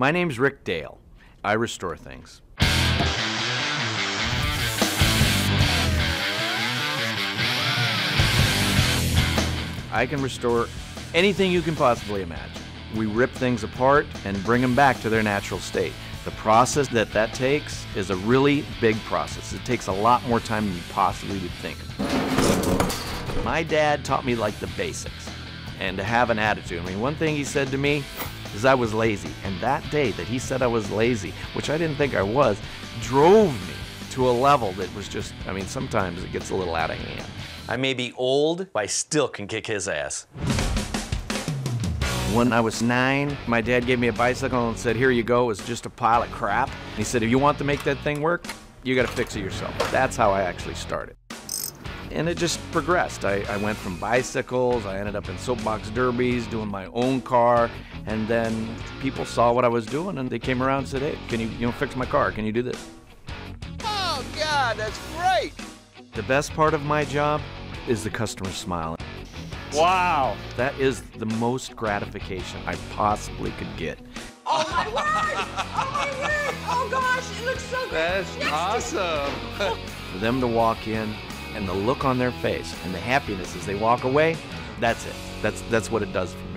My name's Rick Dale. I restore things. I can restore anything you can possibly imagine. We rip things apart and bring them back to their natural state. The process that that takes is a really big process. It takes a lot more time than you possibly would think. My dad taught me like the basics and to have an attitude. I mean, one thing he said to me is I was lazy. And that day that he said I was lazy, which I didn't think I was, drove me to a level that was just, I mean, sometimes it gets a little out of hand. I may be old, but I still can kick his ass. When I was nine, my dad gave me a bicycle and said, Here you go, it's just a pile of crap. He said, If you want to make that thing work, you got to fix it yourself. That's how I actually started. And it just progressed. I, I went from bicycles, I ended up in soapbox derbies, doing my own car, and then people saw what I was doing and they came around and said, Hey, can you, you know, fix my car? Can you do this? Oh, God, that's great. The best part of my job is the customer smile. Wow. That is the most gratification I possibly could get. Oh my word! Oh my word! Oh gosh, it looks so good. That's Yes. awesome. For them to walk in and the look on their face and the happiness as they walk away, that's it. That's that's what it does for me.